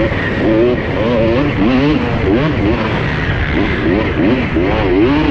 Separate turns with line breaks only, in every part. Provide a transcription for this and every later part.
Mm-hmm.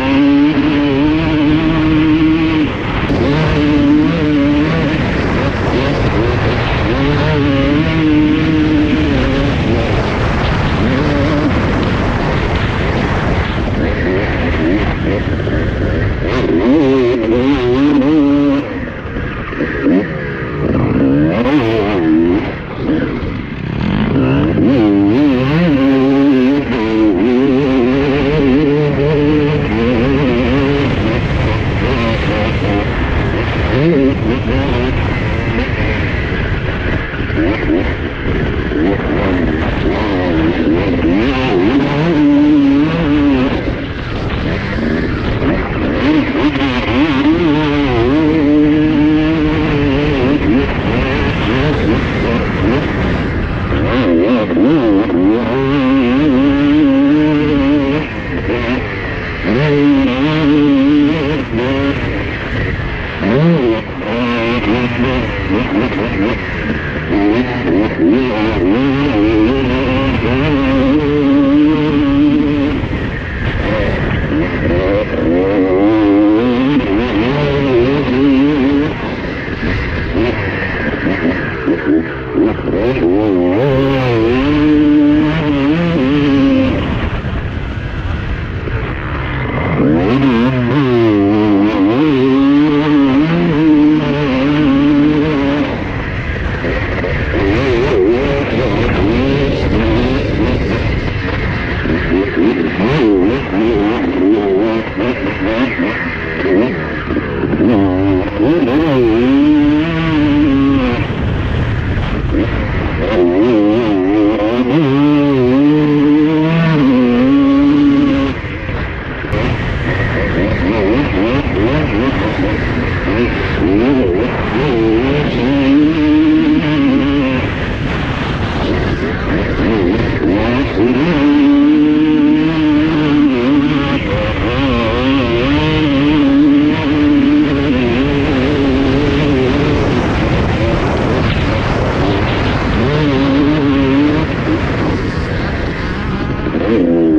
Amen.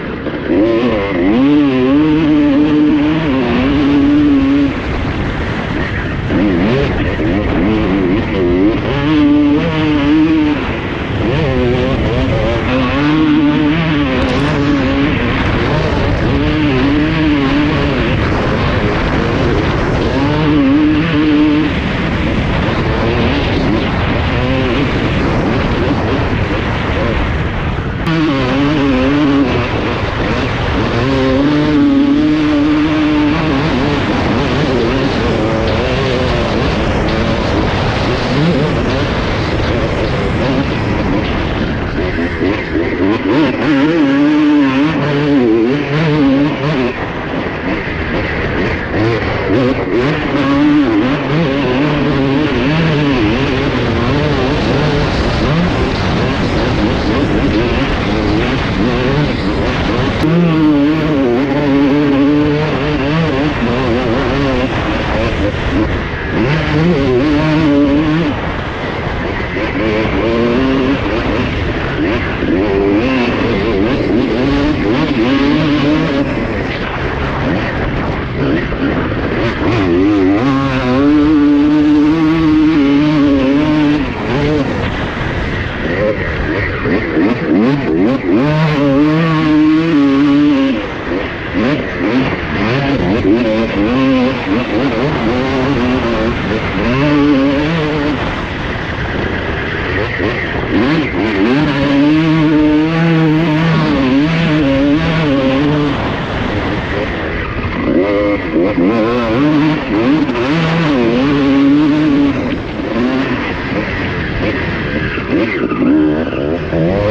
Yeah. Uhum.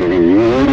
you.